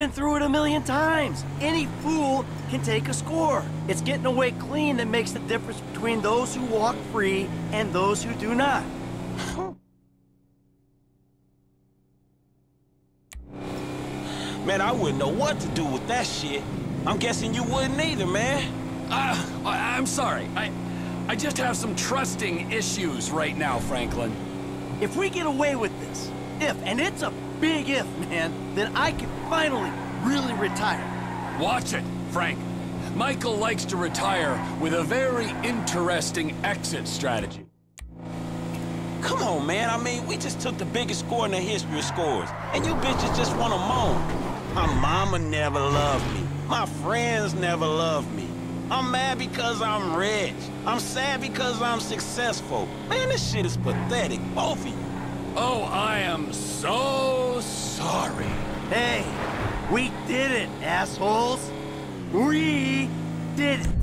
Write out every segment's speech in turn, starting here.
been through it a million times. Any fool can take a score. It's getting away clean that makes the difference between those who walk free and those who do not. Man, I wouldn't know what to do with that shit. I'm guessing you wouldn't either, man. Uh, I- I'm sorry. I, I just have some trusting issues right now, Franklin. If we get away with this, if, and it's a big if, man, then I can finally really retire. Watch it, Frank. Michael likes to retire with a very interesting exit strategy. Come on, man. I mean, we just took the biggest score in the history of scores, and you bitches just want to moan. My mama never loved me. My friends never loved me. I'm mad because I'm rich. I'm sad because I'm successful. Man, this shit is pathetic, both of you. Oh, I am so sorry. Hey, we did it, assholes. We did it.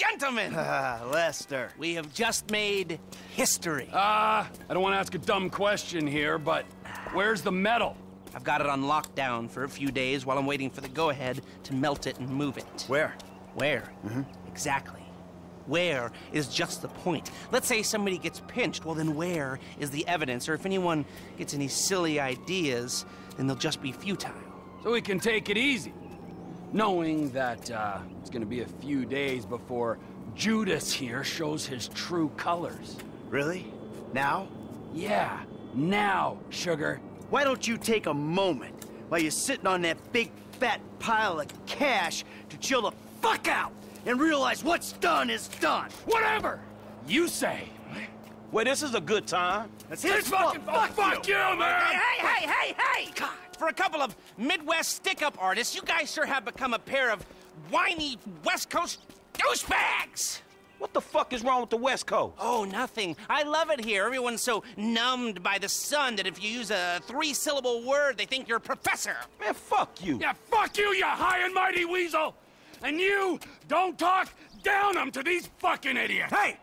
Gentlemen, Ah, Lester. we have just made history. Uh, I don't want to ask a dumb question here, but where's the metal? I've got it on lockdown for a few days while I'm waiting for the go-ahead to melt it and move it. Where? Where? Exactly. Where is just the point. Let's say somebody gets pinched, well then where is the evidence? Or if anyone gets any silly ideas, then they'll just be futile. So we can take it easy, knowing that uh, it's going to be a few days before Judas here shows his true colors. Really? Now? Yeah, now, sugar. Why don't you take a moment while you're sitting on that big fat pile of cash to chill the fuck out and realize what's done is done? Whatever you say. Well, this is a good time. That's his fucking fault. fuck, you, man. Hey, hey, hey, hey! God, for a couple of Midwest stick-up artists, you guys sure have become a pair of whiny West Coast douchebags! What the fuck is wrong with the West Coast? Oh, nothing. I love it here. Everyone's so numbed by the sun that if you use a three-syllable word, they think you're a professor. Man, fuck you. Yeah, fuck you, you high and mighty weasel! And you don't talk down them to these fucking idiots! Hey,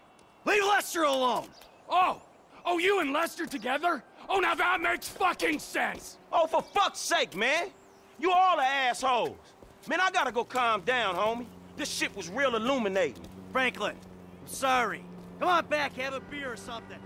leave Lester alone. Oh! Oh, you and Lester together? Oh, now that makes fucking sense! Oh, for fuck's sake, man. You all are assholes. Man, I gotta go calm down, homie. This shit was real illuminating. Franklin, I'm sorry. Come on back, have a beer or something.